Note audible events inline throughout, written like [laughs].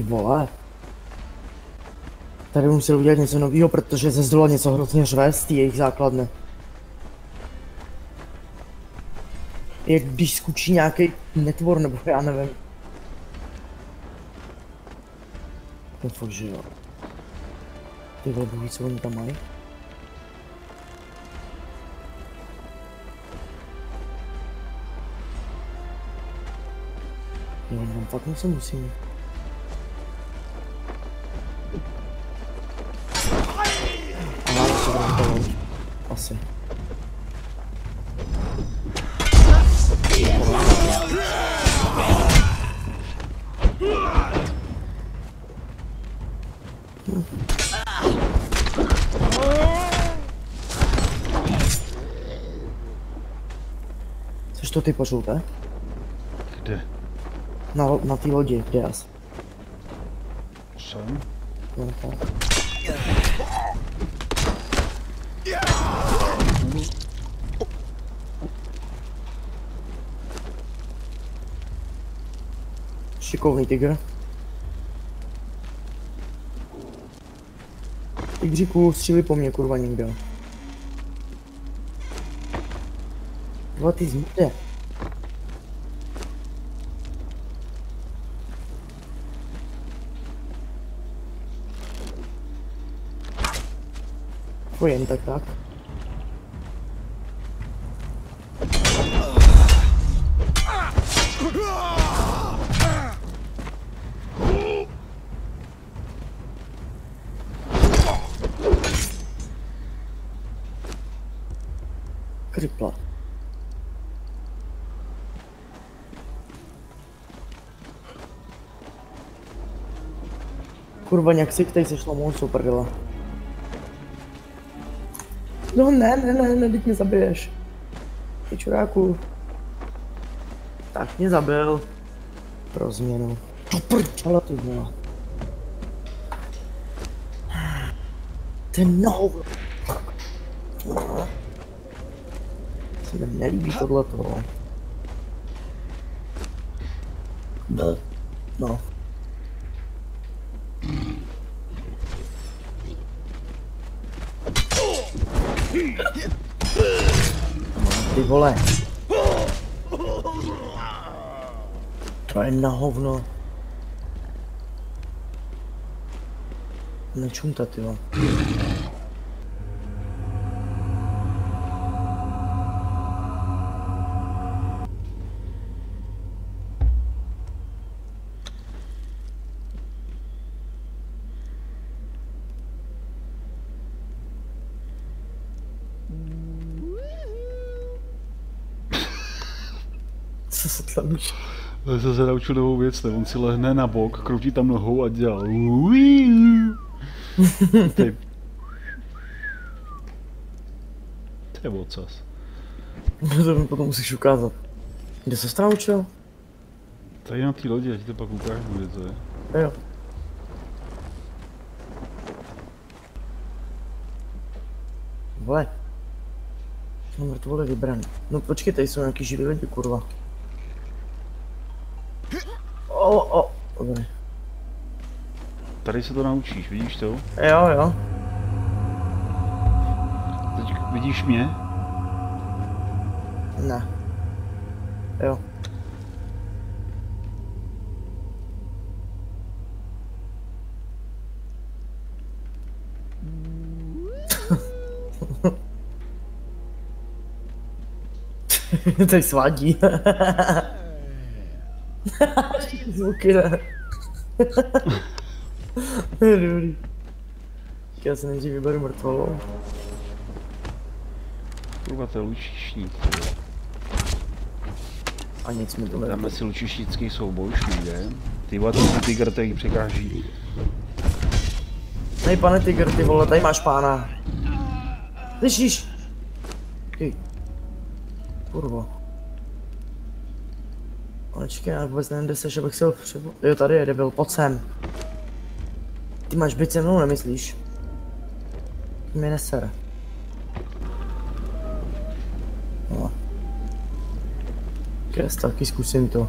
Ty vole. Tady musel udělat něco nového, protože ze zdola něco hrozně řve z té jejich základny. Jak když skučí nějaký netvor, nebo já nevím. To fakt, že jo. Ty vole, bohu, co oni tam mají? Jo, tam fakt něco musí Asi. Což to ty požluté? Kde? Na, lo- na té lodi, kde jas? Jsem? Šikovný tygr. Tygříku, stříli po mně, kurva, někdo. Dva ty zmíte. To jen tak tak. Kripla. Kurva, nějak si tady sešlo moc prdela. No ne, ne, ne, ne, teď mě zabiješ. Ty čuráku. Tak mě zabil. Pro změnu. To prčela to byla. Ten no. Se mi nelíbí tohleto. No. No. Ty vole. To je na hovno. Nečumta, ty vole. Se tam Já jsem se naučil novou věc, ne? on si lehne na bok, kroutí tam nohou a dělá Ty. To je ocas. To mi potom musíš ukázat. Kde se to naučil? Tady na té lodi, já ti to pak ukážu, kde to je. Jo. Vole. Jsou mrtvole vybraný. No počkej, tady jsou nějaký živý lidi, kurva. O, o, dobré. Tady se to naučíš, vidíš to? Jo, jo. Teď vidíš mě? Ne. Jo. [laughs] Teď svádí. [laughs] Zvuky ne. [laughs] Dobrý. Já si nejdřív vyberu mrtvolou. Kurva, to je lučišník. A nic mi to nedá. Dáme si lučišnický souboj, nejde. Ty vole, ten tygr tady překáží. Nej, pane Tiger, ty vole, tady máš pána. Slyšíš? Ty. Kurva. Čekaj, já vůbec nevím, kde seš, abych se ho převo... Jo, tady je debil, pojď sem. Ty máš být se mnou, nemyslíš? Mě nesere. No. Kes, taky zkusím to.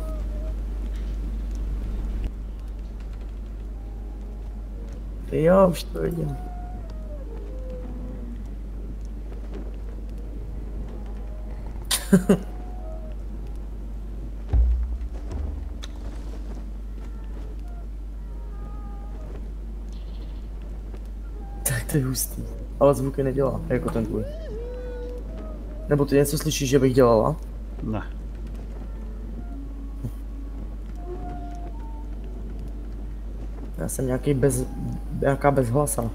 Jo, už to vidím. tak [laughs] to je hustý. Ale zvuky nedělá, jako ten tvůj. Nebo ty něco slyšíš, že bych dělala? Ne. Já jsem nějaký bez... nějaká bezhlasa.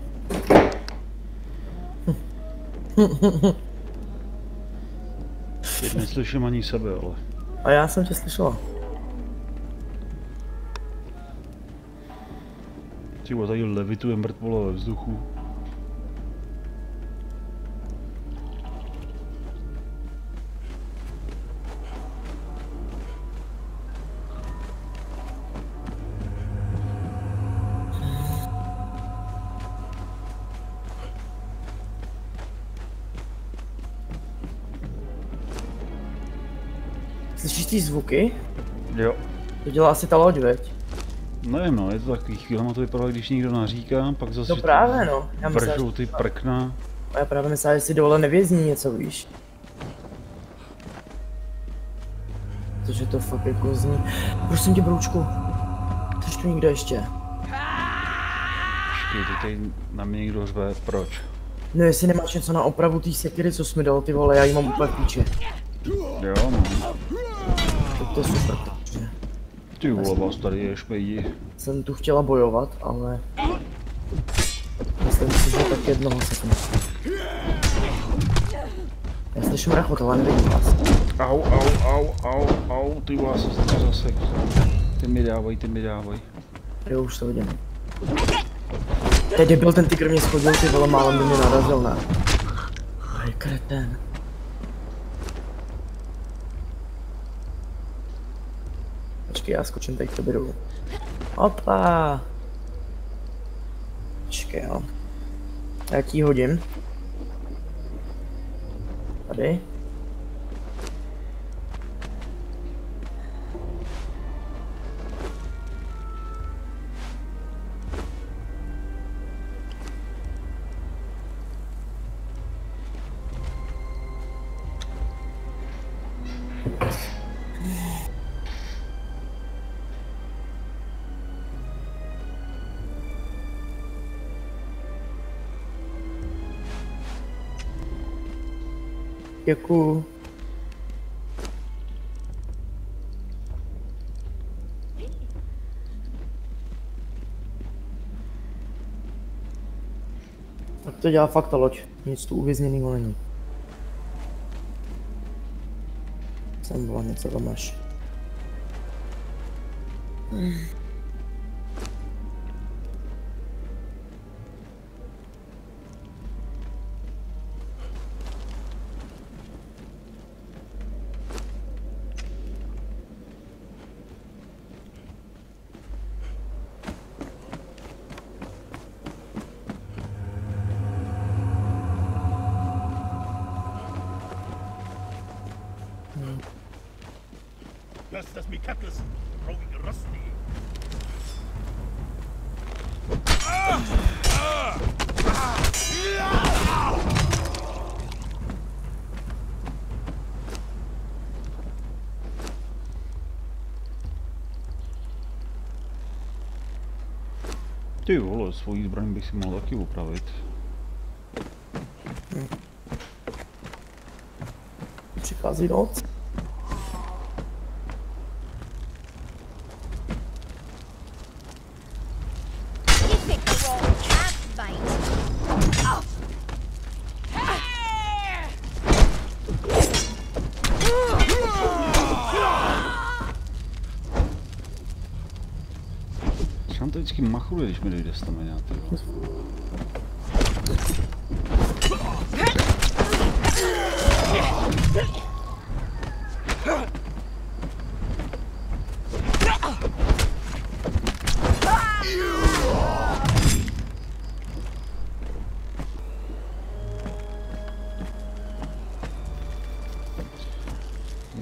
Teď neslyším ani sebe, ale... A já jsem tě slyšela. Vole, tady levituje mrtvola ve vzduchu. Slyšíš ty zvuky? Jo. To dělá asi ta loď, veď? Nevím no, je to takový chvílema to vypadá, když někdo naříká, pak zase No právě no. Já myslím, ty prkna. a já právě myslím, že si dole nevězní něco, víš? Protože to fakt jako zní. Prosím tě, broučku. Chceš tu někdo ještě? Počkej, teď tady na mě někdo řve, proč? No jestli nemáš něco na opravu té sekiry, co jsi mi dal, ty vole, já jí mám úplně v píči. Jo, to je super, protože Ty vole, vás tady je šmejdi. jsem tu chtěla bojovat, ale... Myslím si, že tak jednoho seknu. Já slyším rachot, ale nevidím vás. Au, au, au, au, au, ty vole, se to zasek. Ty mi dávaj, ty mi dávaj. Jo, už to vidím. Teď debil ten tygr mě schodil, ty vole, málem by mě narazil, ne? Aj, kretén. Počkej, já skočím tady k tobě dolů. Opa! Počkej, jo. Já ti hodím. Tady. Děkuju. Tak to dělá fakt ta loď. Nic tu uvězněného není. Jsem byla něco tam máš. Justus me cutlass, growing rusty. Ty vole, svojí zbraň bych si mohl taky upravit. Přichází noc. To vždycky machruje, když mi dojde stamina, ty vole.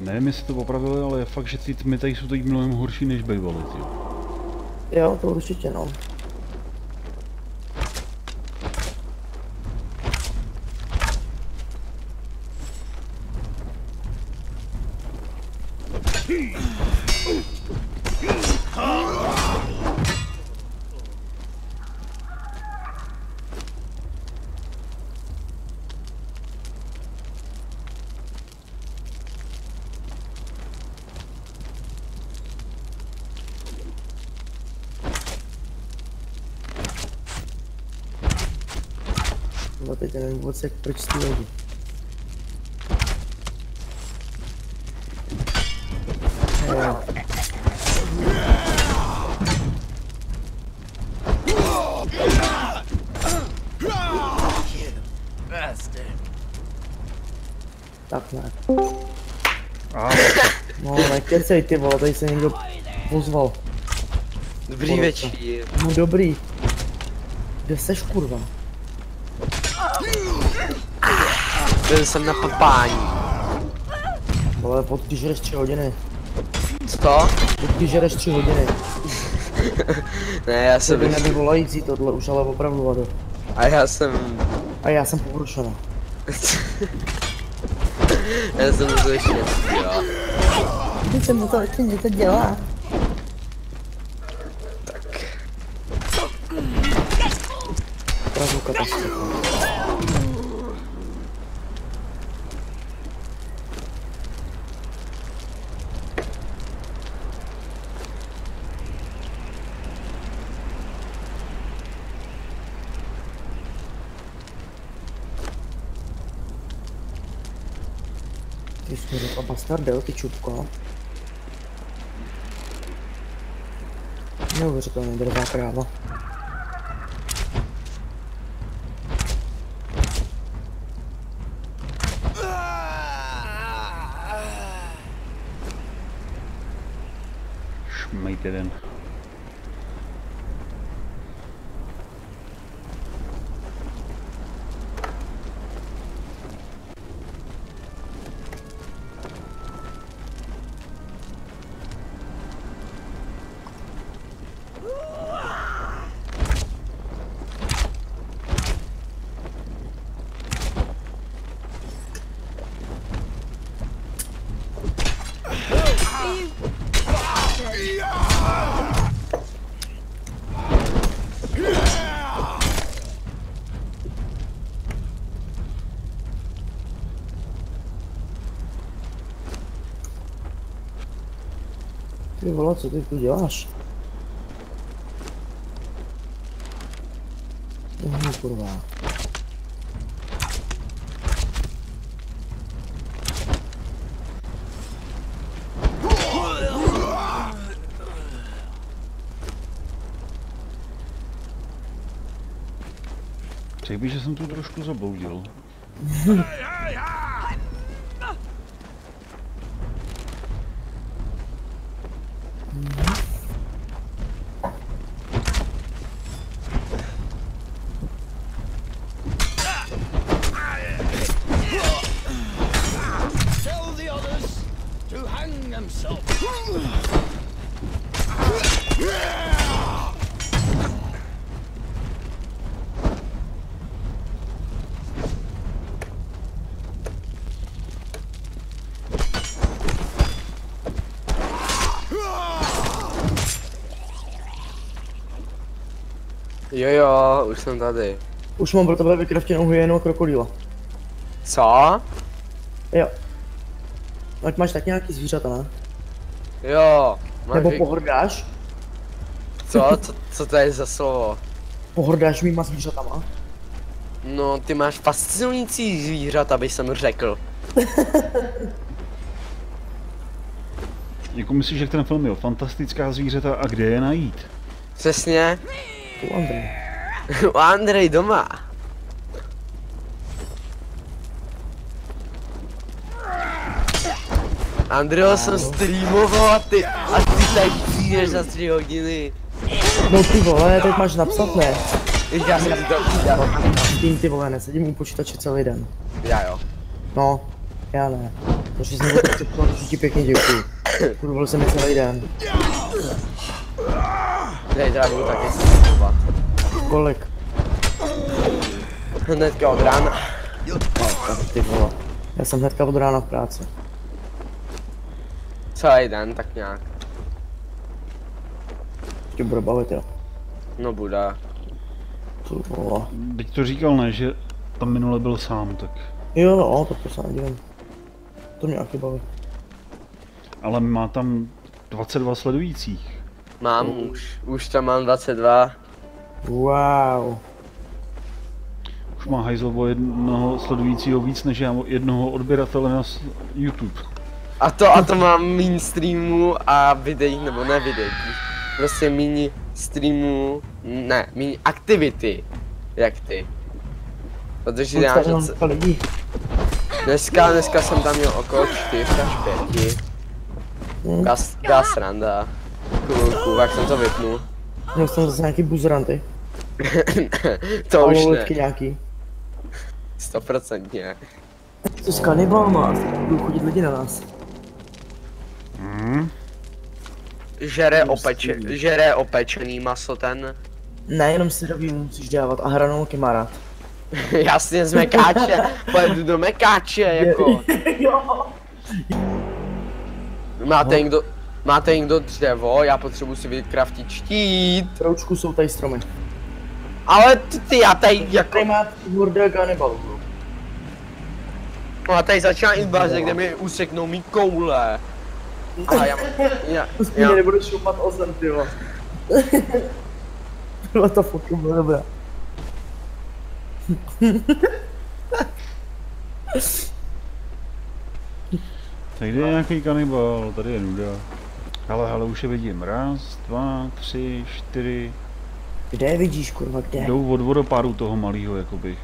Nevím, jestli to opravili, ale je fakt, že ty tmy tady jsou teď mnohem horší než bývaly, ty. Jo, to určitě no. No teď nevím vůbec jak proč ty lidi. Tak ne. No, nekecej ty vole, tady se někdo pozval. Dobrý večer. No dobrý. Kde seš kurva? Byl jsem na papání. Vole, pod ty žereš 3 hodiny. Co to? Pod ty žereš 3 hodiny. [laughs] Ne, já To jsem... by nebylo volající tohle už, ale opravdu vado. A já jsem... A já jsem porušená. [laughs] já jsem to ještě jo. Ty jsem to, ty to dělá. Tak. Opravdu katastrofa. Ty jsi mi řekla bastardel, ty čupko. Neuvěřitelně drzá kráva. Ty vole, co ty tu děláš? Uhnu, kurva. Řekl bych, že jsem tu trošku zabloudil. [laughs] Jo jo, už jsem tady. Už mám pro tebe vykraftěnou hyenu a krokodýla. Co? Jo. Ať máš tak nějaký zvířata, ne? Jo. Máš Nebo vy... pohrdáš? Co? co? Co to je za slovo? Pohrdáš mýma zvířatama? No, ty máš fascinující zvířat, abych jsem řekl. [laughs] Jako myslíš, že ten film měl fantastická zvířata a kde je najít? Přesně. Tu Andrej. [laughs] U Andrej doma. Andreho jsem streamoval a ty, a ty tady přijdeš za 3 hodiny. No ty vole, teď máš napsat ne. Já jsem si to udělal. Tím ty vole, nesedím u počítače celý den. Já jo. No, já ne. Takže jsem to ti pěkně děkuju. Kurvil jsem mi celý den. Ne, teda budu taky. Kolik? Hnedka od rána. Ty vole. Já jsem hnedka od rána v práci. Celý den, tak nějak. Tě bude bavit, jo. No bude. Tu vole. Teď to říkal, ne, že tam minule byl sám, tak... Jo, no, tak to se nedivím. To mě taky baví. Ale má tam 22 sledujících. Mám už, už tam mám 22. Wow. Už má hajzlovo jednoho sledujícího víc než já jednoho odběratele na YouTube. A to, a to mám míň streamů a videí, nebo ne videí. Prostě míň streamů, ne, míň aktivity, jak ty. Protože já, lidí. dneska, dneska jsem tam měl okolo 4 až 5. Hm. Dá, dá sranda. Chvilku, jak jsem to vypnul. Měl jsem zase nějaký buzeranty. [laughs] to už ne, nějaký. stoprocentně. To s kanibalma, budou chodit lidi na nás. Hmm. Žere, opeče, žere opečený maso ten. Ne, jenom syrový musíš dávat a hranolky má rád. [laughs] Jasně z mekáče, pojedu do mekáče, jako. [laughs] jo. Máte někdo, máte někdo dřevo, já potřebuji si vykraftit štít. Troučku jsou tady stromy. Ale ty, ty já tady jako, Tady má hurda kanibalů. no a tady začíná invaze, kde mi useknou mý koule. A já, já, [laughs] já, mě nebude šupat o zem, ty. Bylo [laughs] to fucking bylo dobré. [laughs] Tady je nějaký kanibal, tady je nuda. Ale, ale už je vidím. Raz, dva, tři, čtyři. Kde je vidíš, kurva, kde? Jdou od vodopádu toho malého, jakoby.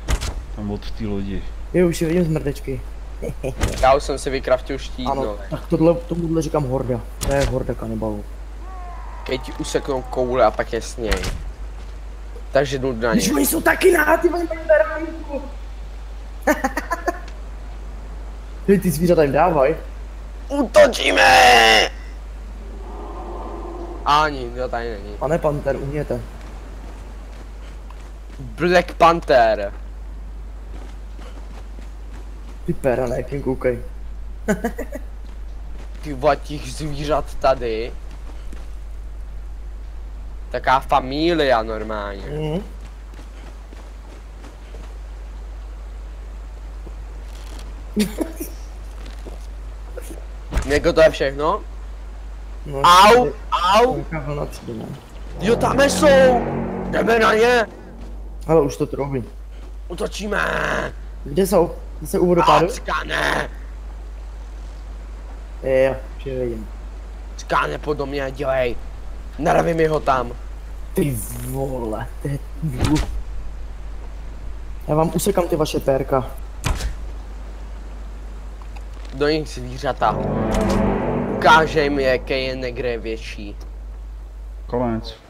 Tam od té lodi. Jo, už je vidím z mrdečky. [laughs] já už jsem si vykraftil štít, Ano, no. tak tohle, tomuhle říkám horda. To je horda kanibalů. Keď ti useknou koule a pak je sněj. Takže jdu na ně. Když oni jsou taky na, ty oni mají beránku. Ty, ty zvířata jim dávaj. Utočíme! Ani, jo, tady není. Pane Panter, uměte. Black Panther. Ty pera, ne, jak jim koukej. Ty těch zvířat tady. Taká familia normálně. Mhm. [laughs] Jako to je všechno? No, Au, tady- au, jo tam jsou! Jdeme na ně! Ale už to troubí. Utočíme! Kde jsou? Zase u vodopádu? Skáne! Jo, vidím. Skáne po mě, dělej! Naravím mi ho tam. Ty vole, to je. Já vám usekám ty vaše pérka. Do nich zvířata. Ukážej mi, jaký je negre větší. Konec.